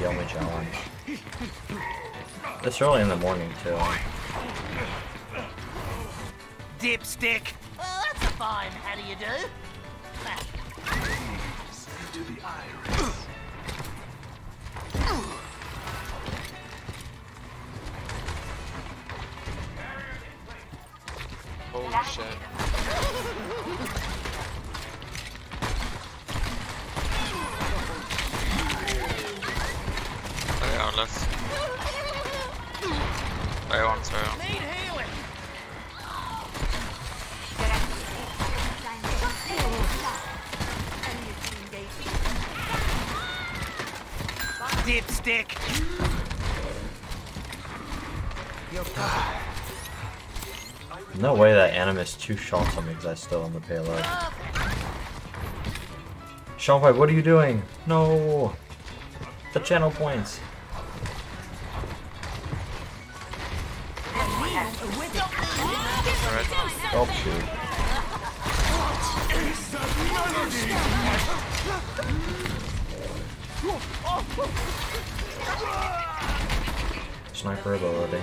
The only challenge. It's early in the morning too. Dipstick. Well, that's a fine how do you do? Holy Sorry, one, sorry, one. Need healing. Dipstick. No way that Animus two shots on me because I still on the payload. Sean White, what are you doing? No! The channel points. Alright. Oh shoot. Sniper ability.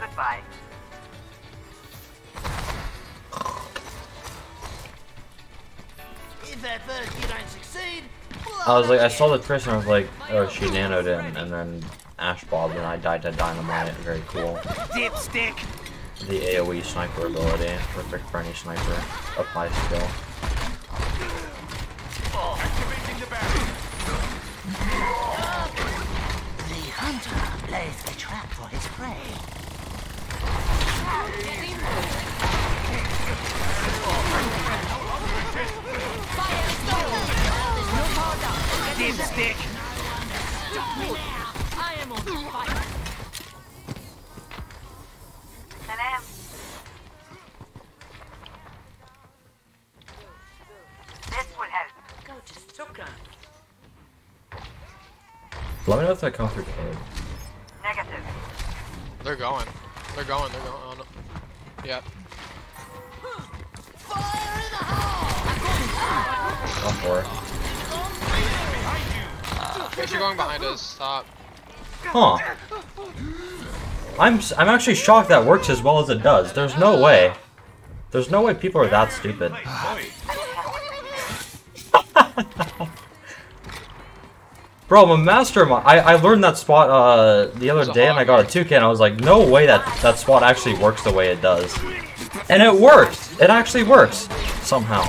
Goodbye. If at first you don't succeed, I was like, I saw the Trish and I was like, oh, she nanoed in, and then Ashe Bob and I died to dynamite. Very cool. Dipstick. The AoE sniper ability, perfect for any sniper. Apply skill. Activating the barrier. the hunter lays the trap for his prey. Dipstick. Let me know if I come through code. Negative. They're going. They're going. They're going. Oh, no. Yep. Fire in the hole! Not for. Okay, she's going behind us. Stop. Huh. I'm s- I'm actually shocked that works as well as it does. There's no way. There's no way people are that stupid. Bro, I'm a master. of my- I I learned that spot uh the other day and I got a hog. 2K and I was like, no way that that spot actually works the way it does. And it works. It actually works somehow.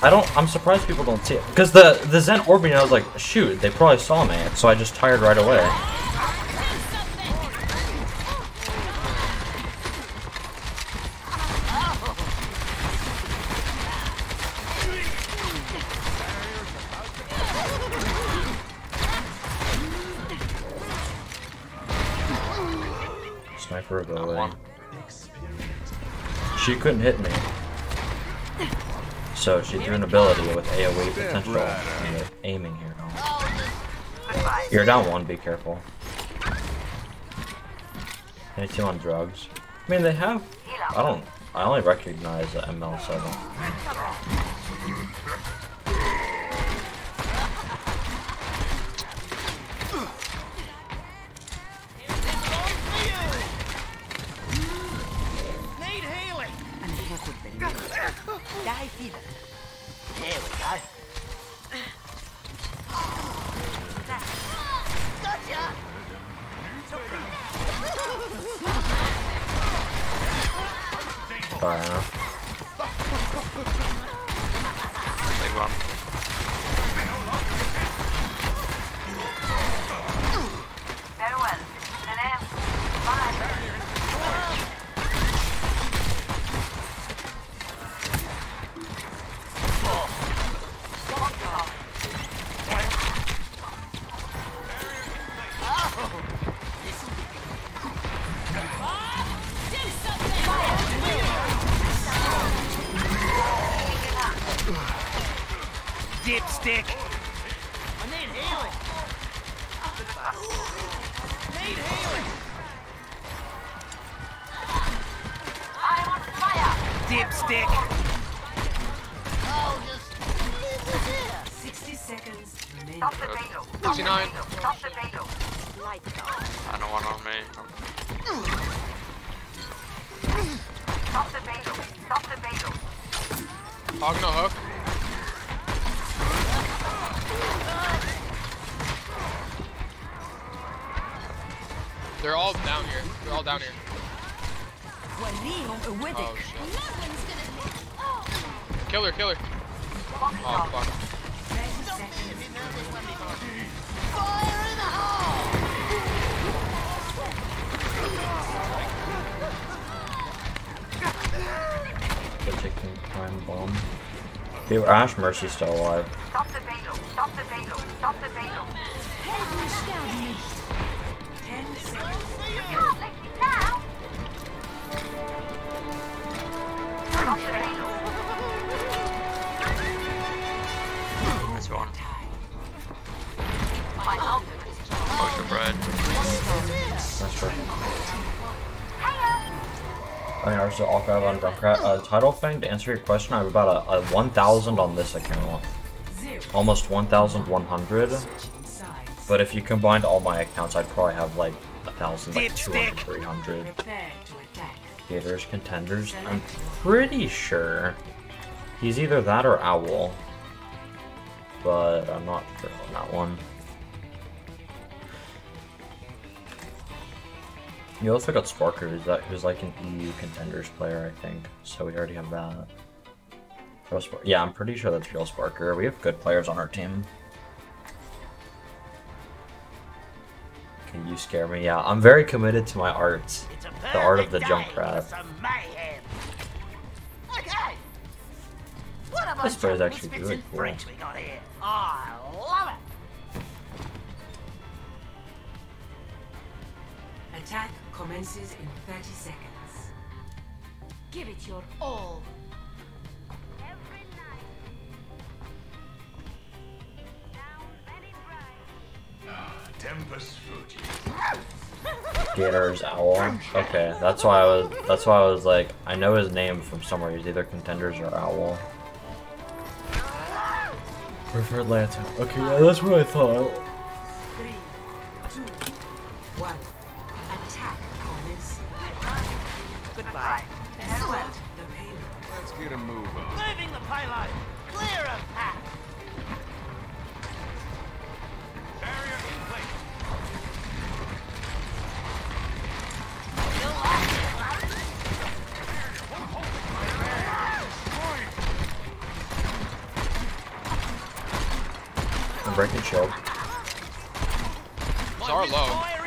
I don't. I'm surprised people don't see it because the the Zen orbiting. I was like, shoot, they probably saw me, so I just tired right away. Sniper ability. one. She couldn't hit me. So she threw an ability with AoE potential. and aiming here. You're down one, be careful. Any two on drugs? I mean, they have. I don't. I only recognize the ML7. Die fever. There we go. Gotcha! Fire enough. Big one. Dipstick. 60 seconds remaining. Stop the payload! 69. Stop the payload! I know one on me. Stop the payload! Stop the payload! Hog no hook. They're all down here. They're all down here. Oh shit. Killer, killer. Oh fuck. 30 seconds. The chicken prime bomb. Dude, Ashe Mercy's still alive. I mean, also all five on Junkrat. Uh, title thing, to answer your question, I have about a, a 1,000 on this account. Almost 1,100. But if you combined all my accounts, I'd probably have like a thousand, like Dipstick. 200, 300. Prepare. Gators, contenders. I'm pretty sure he's either that or OWL. But I'm not sure on that one. You also got Sparker, who's, that, who's like an EU contenders player, I think. So we already have that. Yeah, I'm pretty sure that's real Sparker. We have good players on our team. Can you scare me? Yeah, I'm very committed to my arts. The art of the Junkrat. Okay. What a This spray is actually really cool. we got here. I love it. Attack commences in 30 seconds. Give it your all. Tempest Fuji. Gators OWL. Okay, that's why I was. That's why I was like, I know his name from somewhere. He's either contenders or OWL. Prefer Atlanta. Okay, yeah, that's what I thought. Three, two, one. Goodbye. Assault the payload. Let's get a move on. Moving the payload. Clear of path. Barrier in place. I'm breaking shield. Zar low.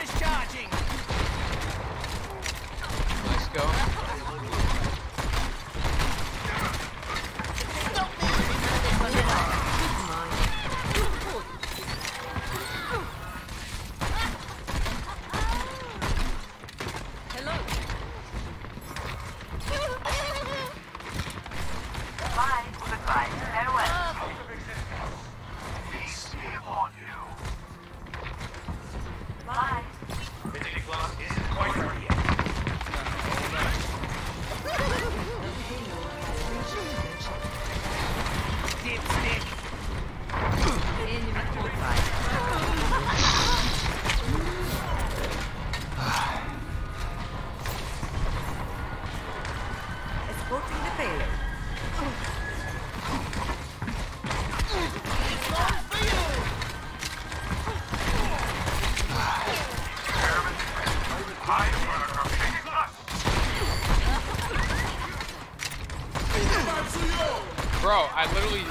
Bro, I literally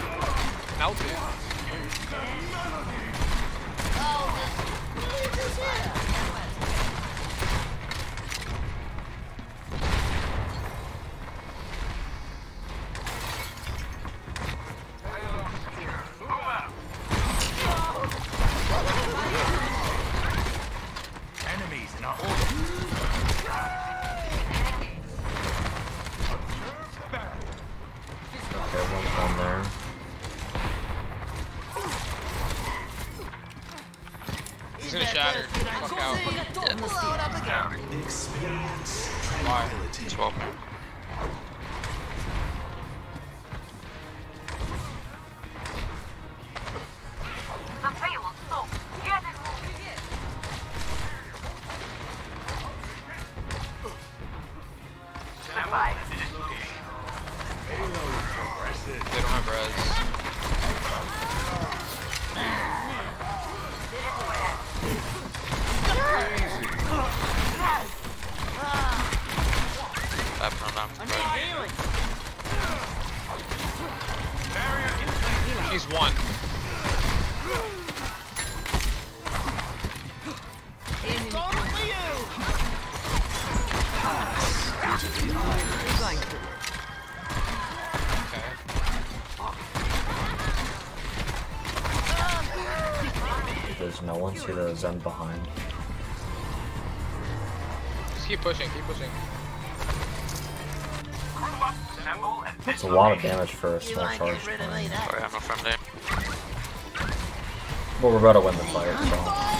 melted. down. Experience tranquility. 12. Okay. There's no one. See the Zen behind. Just keep pushing, keep pushing. Assemble and It's a lot of damage for a small charge. Yeah, no friendly. But we're about to win the fight, so.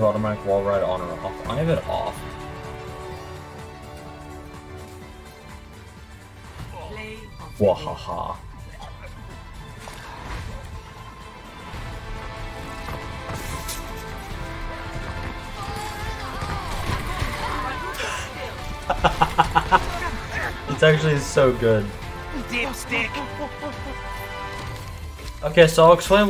Have automatic wall ride on or off? I have it off. Play of the game. Wahaha. it's actually so good. Dipstick. Okay, so I'll explain